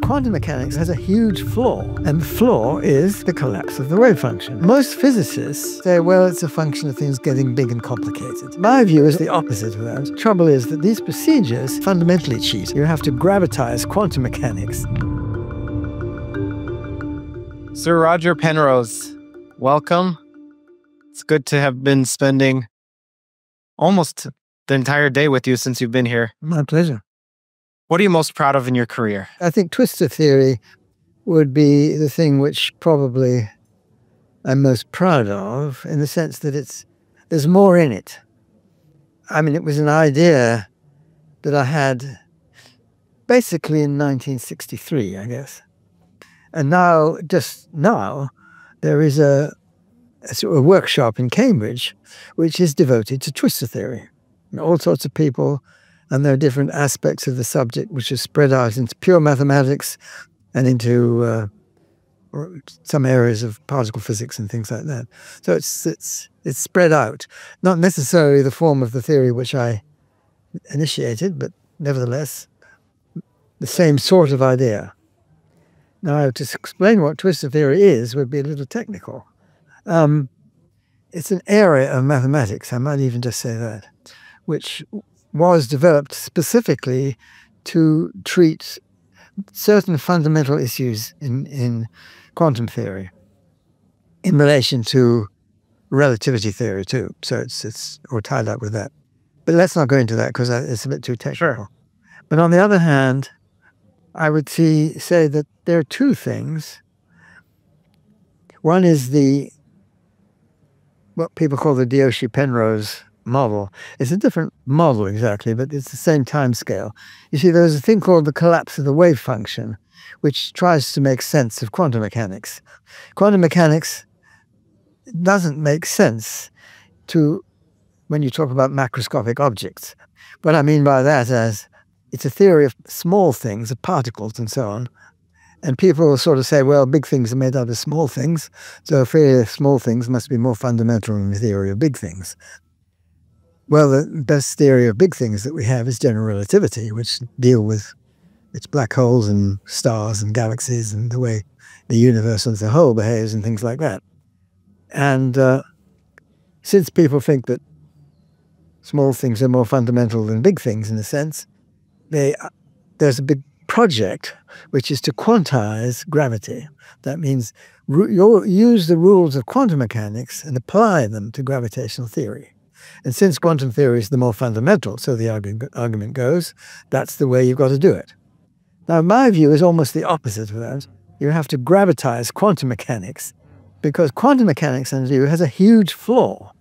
Quantum mechanics has a huge flaw, and the flaw is the collapse of the wave function. Most physicists say, well, it's a function of things getting big and complicated. My view is the opposite of that. The trouble is that these procedures fundamentally cheat. You have to gravitize quantum mechanics. Sir Roger Penrose, welcome. It's good to have been spending almost the entire day with you since you've been here. My pleasure. What are you most proud of in your career? I think twistor theory would be the thing which probably I'm most proud of in the sense that it's there's more in it. I mean, it was an idea that I had basically in 1963, I guess. And now, just now, there is a, a sort of workshop in Cambridge which is devoted to twistor theory. And all sorts of people and there are different aspects of the subject which are spread out into pure mathematics and into uh, some areas of particle physics and things like that. So it's it's it's spread out, not necessarily the form of the theory which I initiated, but nevertheless the same sort of idea. Now, to explain what twistor theory is would be a little technical. Um, it's an area of mathematics, I might even just say that, which was developed specifically to treat certain fundamental issues in, in quantum theory in relation to relativity theory too. So it's it's or tied up with that. But let's not go into that because it's a bit too technical. Sure. But on the other hand, I would see say that there are two things. One is the what people call the Diósi-Penrose model. It's a different model exactly, but it's the same time scale. You see, there's a thing called the collapse of the wave function, which tries to make sense of quantum mechanics. Quantum mechanics doesn't make sense to when you talk about macroscopic objects. What I mean by that is it's a theory of small things, of particles and so on. And people will sort of say, well, big things are made out of small things, so a theory of small things must be more fundamental than the theory of big things. Well, the best theory of big things that we have is general relativity, which deal with its black holes and stars and galaxies and the way the universe as a whole behaves and things like that. And uh, since people think that small things are more fundamental than big things in a sense, they, uh, there's a big project which is to quantize gravity. That means use the rules of quantum mechanics and apply them to gravitational theory. And since quantum theory is the more fundamental, so the argument goes, that's the way you've got to do it. Now, my view is almost the opposite of that. You have to gravitize quantum mechanics because quantum mechanics, in view, has a huge flaw.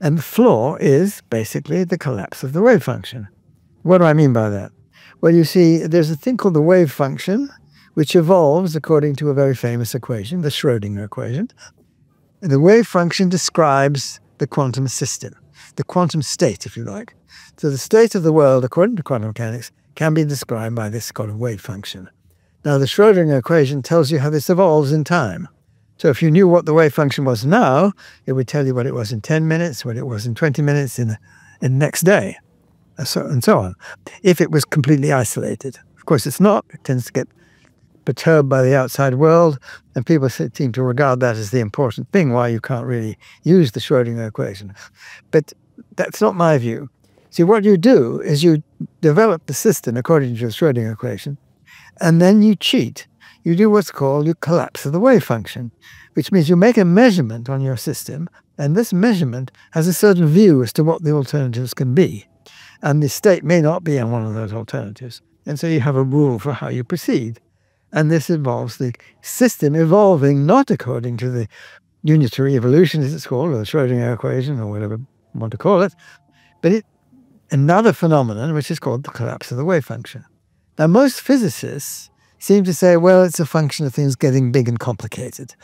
And the flaw is basically the collapse of the wave function. What do I mean by that? Well, you see, there's a thing called the wave function, which evolves according to a very famous equation, the Schrodinger equation. And the wave function describes the quantum system, the quantum state, if you like. So the state of the world, according to quantum mechanics, can be described by this of wave function. Now, the Schrodinger equation tells you how this evolves in time. So if you knew what the wave function was now, it would tell you what it was in 10 minutes, what it was in 20 minutes, in the, in the next day, and so on, if it was completely isolated. Of course, it's not. It tends to get perturbed by the outside world, and people seem to regard that as the important thing, why you can't really use the Schrodinger equation. But that's not my view. See, what you do is you develop the system according to the Schrodinger equation, and then you cheat. You do what's called you collapse of the wave function, which means you make a measurement on your system, and this measurement has a certain view as to what the alternatives can be. And the state may not be on one of those alternatives. And so you have a rule for how you proceed. And this involves the system evolving not according to the unitary evolution, as it's called, or the Schrodinger equation, or whatever you want to call it, but it, another phenomenon which is called the collapse of the wave function. Now, most physicists seem to say, well, it's a function of things getting big and complicated.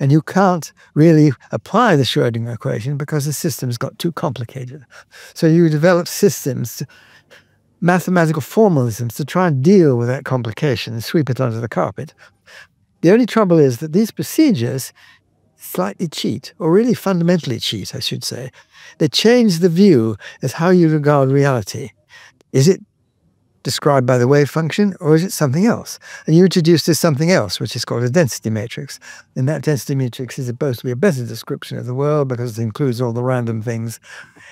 And you can't really apply the Schrodinger equation because the system's got too complicated. So you develop systems mathematical formalisms to try and deal with that complication and sweep it under the carpet. The only trouble is that these procedures slightly cheat, or really fundamentally cheat, I should say. They change the view as how you regard reality. Is it described by the wave function, or is it something else? And you introduce this something else, which is called a density matrix. And that density matrix is supposed to be a better description of the world because it includes all the random things.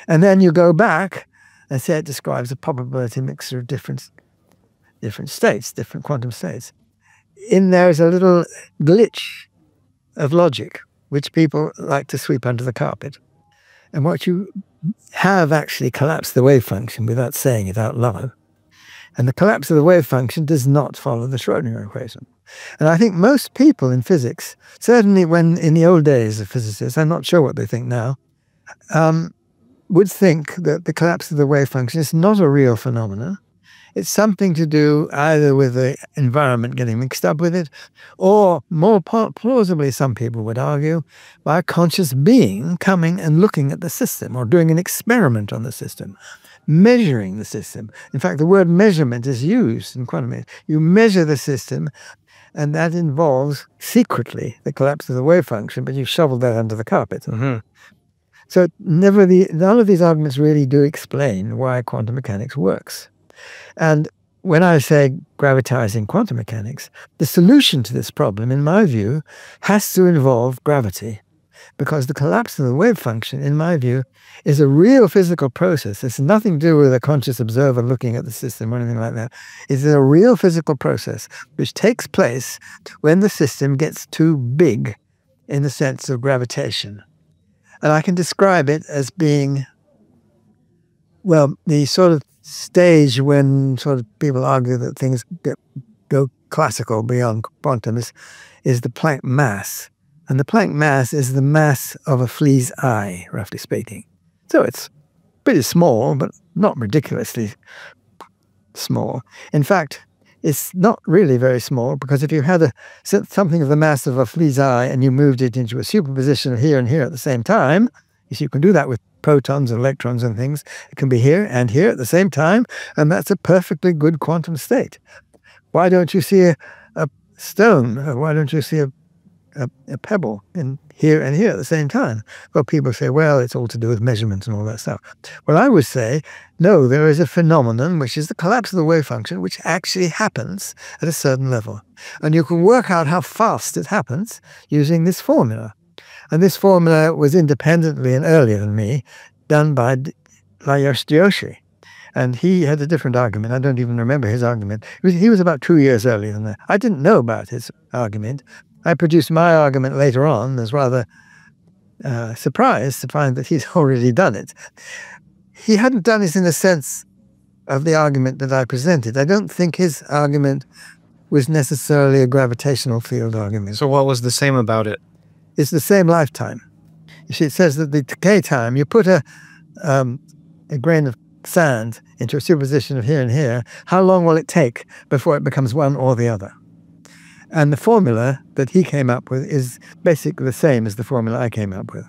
And then you go back and say it describes a probability mixture of different, different states, different quantum states. In there is a little glitch of logic, which people like to sweep under the carpet. And what you have actually collapsed the wave function without saying it out loud and the collapse of the wave function does not follow the Schrodinger equation. And I think most people in physics, certainly when in the old days of physicists, I'm not sure what they think now, um, would think that the collapse of the wave function is not a real phenomenon. It's something to do either with the environment getting mixed up with it, or more plausibly, some people would argue, by a conscious being coming and looking at the system or doing an experiment on the system measuring the system. In fact, the word measurement is used in quantum mechanics. You measure the system, and that involves secretly the collapse of the wave function, but you shovel that under the carpet. Mm-hmm. So never the, none of these arguments really do explain why quantum mechanics works. And when I say gravitizing quantum mechanics, the solution to this problem, in my view, has to involve gravity because the collapse of the wave function, in my view, is a real physical process. It's nothing to do with a conscious observer looking at the system or anything like that. It's a real physical process which takes place when the system gets too big in the sense of gravitation. And I can describe it as being, well, the sort of stage when sort of people argue that things get, go classical beyond quantum is, is the Planck mass. And the Planck mass is the mass of a flea's eye, roughly speaking. So it's pretty small, but not ridiculously small. In fact, it's not really very small because if you had a, something of the mass of a flea's eye and you moved it into a superposition here and here at the same time, you can do that with protons and electrons and things. It can be here and here at the same time, and that's a perfectly good quantum state. Why don't you see a, a stone? Why don't you see a a, a, pebble in here and here at the same time. Well, people say, well, it's all to do with measurements and all that stuff. Well, I would say, no, there is a phenomenon, which is the collapse of the wave function, which actually happens at a certain level. And you can work out how fast it happens using this formula. And this formula was independently and earlier than me done by Lajos Diósi. And he had a different argument. I don't even remember his argument. He was, he was about two years earlier than that. I didn't know about his argument I produced my argument later on as rather uh, surprised to find that he's already done it. He hadn't done it in the sense of the argument that I presented. I don't think his argument was necessarily a gravitational field argument. So, what was the same about it? It's the same lifetime. You see, it says that the decay time, you put a, um, a grain of sand into a superposition of here and here, how long will it take before it becomes one or the other? And the formula that he came up with is basically the same as the formula I came up with.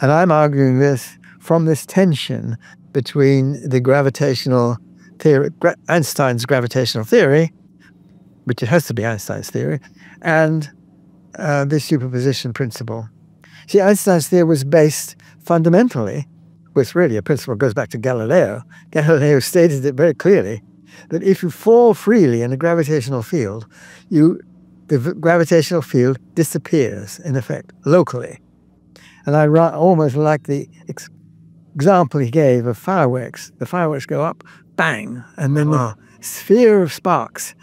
And I'm arguing this from this tension between the gravitational theory, Einstein's gravitational theory, which it has to be Einstein's theory, and uh, the superposition principle. See, Einstein's theory was based fundamentally, which really a principle goes back to Galileo. Galileo stated it very clearly that if you fall freely in a gravitational field, you the gravitational field disappears in effect locally. And I almost like the ex example he gave of fireworks. The fireworks go up, bang, and then the uh-huh. sphere of sparks.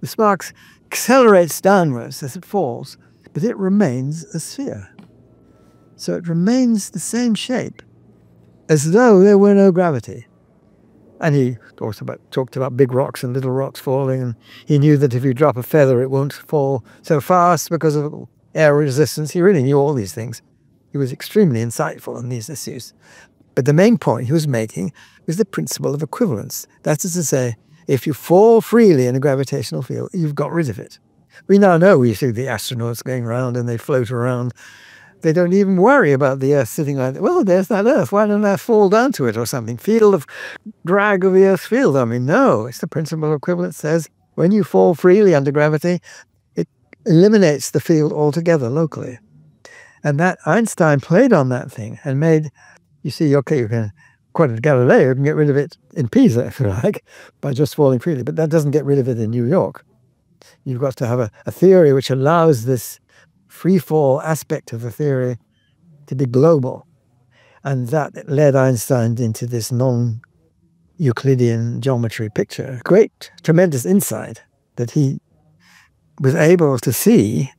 The sparks accelerates downwards as it falls, but it remains a sphere. So it remains the same shape as though there were no gravity. And he talked about, talked about big rocks and little rocks falling. And he knew that if you drop a feather, it won't fall so fast because of air resistance. He really knew all these things. He was extremely insightful on these issues. But the main point he was making was the principle of equivalence. That is to say, if you fall freely in a gravitational field, you've got rid of it. We now know we see the astronauts going around and they float around they don't even worry about the Earth sitting like, well, there's that Earth. Why don't I fall down to it or something? Field of drag of the Earth's field. I mean, no, it's the principle of equivalence says when you fall freely under gravity, it eliminates the field altogether locally. And that Einstein played on that thing and made, you see, okay, you can to Galileo, you can get rid of it in Pisa, if you like, by just falling freely. But that doesn't get rid of it in New York. You've got to have a, a theory which allows this free fall aspect of the theory to be global. And that led Einstein into this non Euclidean geometry picture. Great, tremendous insight that he was able to see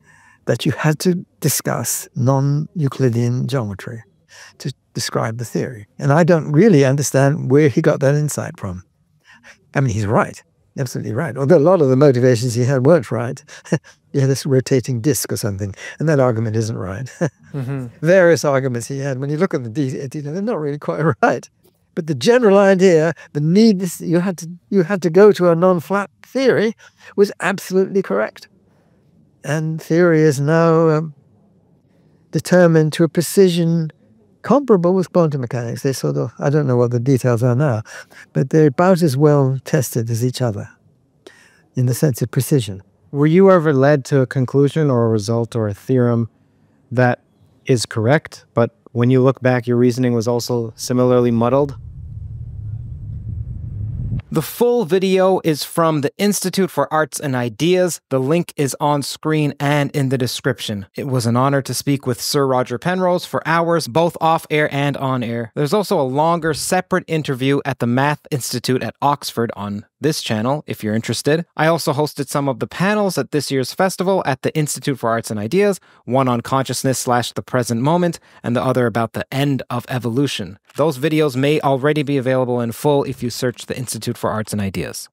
that you had to discuss non Euclidean geometry to describe the theory. And I don't really understand where he got that insight from. I mean, he's right, absolutely right. Although a lot of the motivations he had weren't right. you had this rotating disk or something, and that argument isn't right. mm-hmm. Various arguments he had, when you look at the detail, they're not really quite right. But the general idea, the need you had to you had to go to a non-flat theory, was absolutely correct. And theory is now um, determined to a precision comparable with quantum mechanics. They sort of, I don't know what the details are now, but they're about as well tested as each other in the sense of precision. Were you ever led to a conclusion or a result or a theorem that is correct, but when you look back, your reasoning was also similarly muddled? The full video is from the Institute for Arts and Ideas. The link is on screen and in the description. It was an honor to speak with Sir Roger Penrose for hours, both off air and on air. There's also a longer, separate interview at the Math Institute at Oxford on this channel if you're interested. I also hosted some of the panels at this year's festival at the Institute for Arts and Ideas, one on consciousness slash the present moment, and the other about the end of evolution. Those videos may already be available in full if you search the Institute for Arts and Ideas.